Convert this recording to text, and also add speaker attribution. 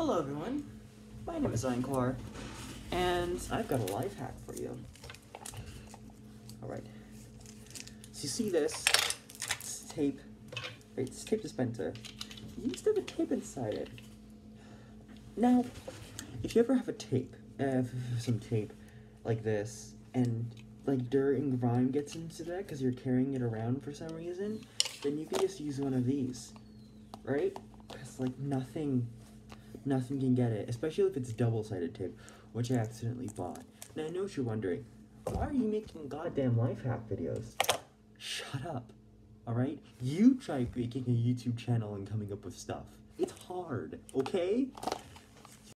Speaker 1: Hello everyone, my name is Inqwer, and I've got a life hack for you. Alright, so you see this, it's tape, right, it's tape dispenser. You used to have a tape inside it. Now, if you ever have a tape, uh, some tape like this, and like dirt and grime gets into that because you're carrying it around for some reason, then you can just use one of these, right? Because like nothing, nothing can get it, especially if it's double-sided tape, which I accidentally bought. Now I know what you're wondering, why are you making goddamn life hack videos? Shut up, alright? You try making a YouTube channel and coming up with stuff. It's hard, okay?